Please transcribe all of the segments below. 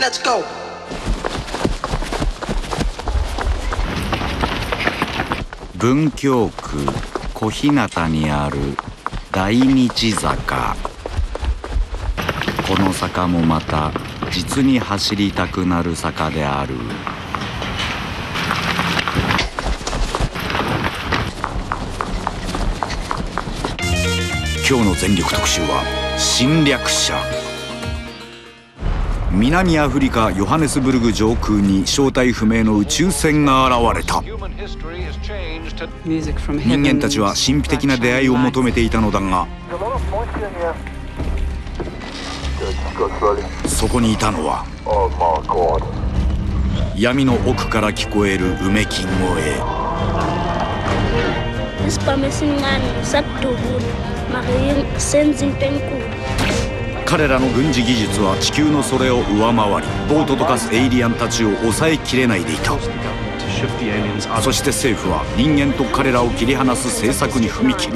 Let's go! 文京区小日向にある大日坂。この坂もまた実に走りたくなる坂である。今日の全力特集は侵略者。南アフリカヨハネスブルグ上空に正体不明の宇宙船が現れた。人間たちは神秘的な出会いを求めていたのだがそこにいたのは闇の奥から聞こえるうめき声。Isiphambesincane sadubula mara senza into enkulu 彼らの軍事技術は地球のそれを上回りボートと化すエイリアンたちを抑えきれないでいた。そして政府は人間と彼らを切り離す政策に踏み切る。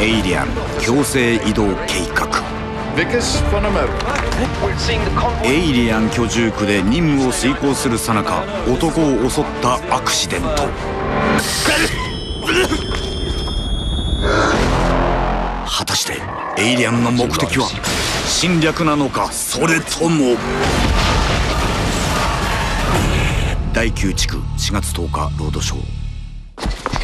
エイリアン強制移動計画。エイリアン居住区で任務を遂行するさなか男を襲ったアクシデント。果たしてエイリアンの目的は侵略なのかそれとも。第9地区4月10日ロードショー。